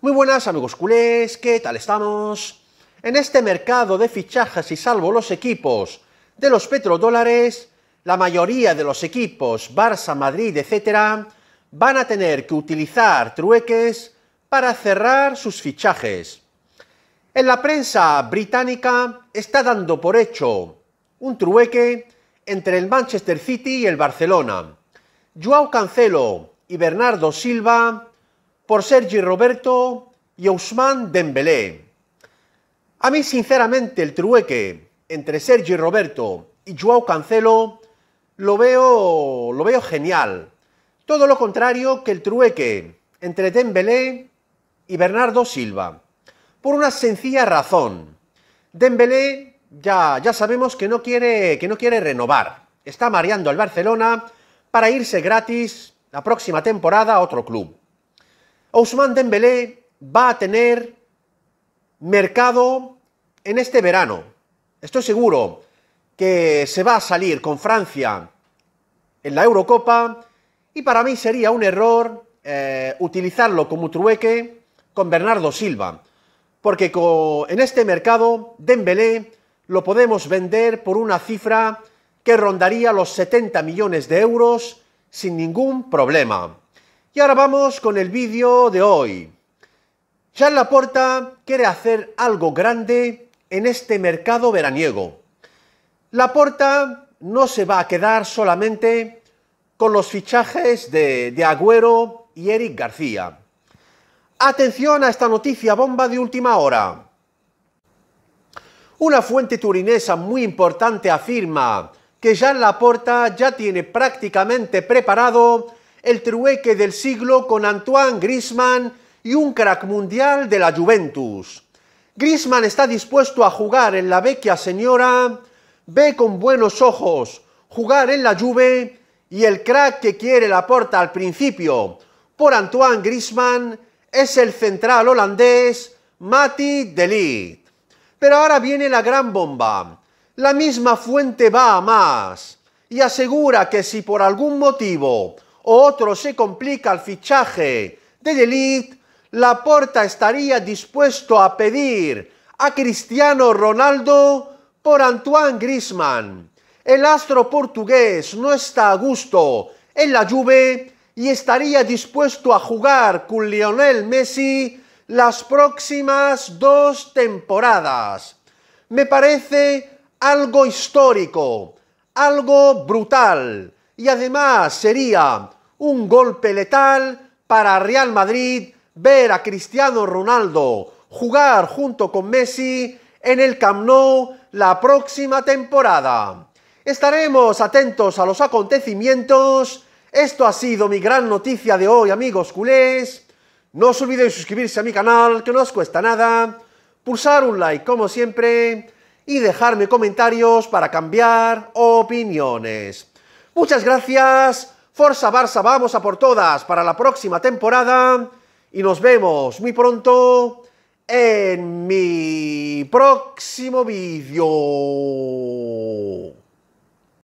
Muy buenas amigos culés, ¿qué tal estamos? En este mercado de fichajes y salvo los equipos de los petrodólares, la mayoría de los equipos, Barça, Madrid, etc., van a tener que utilizar trueques para cerrar sus fichajes. En la prensa británica está dando por hecho un trueque entre el Manchester City y el Barcelona. Joao Cancelo y Bernardo Silva por Sergi Roberto y Ousmane Dembélé. A mí, sinceramente, el trueque entre Sergi Roberto y Joao Cancelo lo veo, lo veo genial. Todo lo contrario que el trueque entre Dembélé y Bernardo Silva. Por una sencilla razón. Dembélé ya, ya sabemos que no, quiere, que no quiere renovar. Está mareando al Barcelona para irse gratis la próxima temporada a otro club. Ousmane Dembélé va a tener mercado en este verano. Estoy seguro que se va a salir con Francia en la Eurocopa y para mí sería un error eh, utilizarlo como trueque con Bernardo Silva, porque en este mercado Dembélé lo podemos vender por una cifra que rondaría los 70 millones de euros sin ningún problema. Y ahora vamos con el vídeo de hoy. Jean Laporta quiere hacer algo grande en este mercado veraniego. Laporta no se va a quedar solamente con los fichajes de, de Agüero y Eric García. Atención a esta noticia bomba de última hora. Una fuente turinesa muy importante afirma que Jean Laporta ya tiene prácticamente preparado el trueque del siglo con Antoine Griezmann y un crack mundial de la Juventus. Griezmann está dispuesto a jugar en la vecchia señora, ve con buenos ojos jugar en la Juve y el crack que quiere la porta al principio por Antoine Griezmann es el central holandés Mati de Pero ahora viene la gran bomba. La misma fuente va a más y asegura que si por algún motivo otro se complica el fichaje de Elite, Laporta estaría dispuesto a pedir a Cristiano Ronaldo por Antoine Griezmann. El astro portugués no está a gusto en la Juve y estaría dispuesto a jugar con Lionel Messi las próximas dos temporadas. Me parece algo histórico, algo brutal y además sería un golpe letal para Real Madrid ver a Cristiano Ronaldo jugar junto con Messi en el Camp Nou la próxima temporada. Estaremos atentos a los acontecimientos. Esto ha sido mi gran noticia de hoy, amigos culés. No os olvidéis suscribirse a mi canal, que no os cuesta nada, pulsar un like como siempre y dejarme comentarios para cambiar opiniones. Muchas gracias Forza Barça, vamos a por todas para la próxima temporada y nos vemos muy pronto en mi próximo vídeo.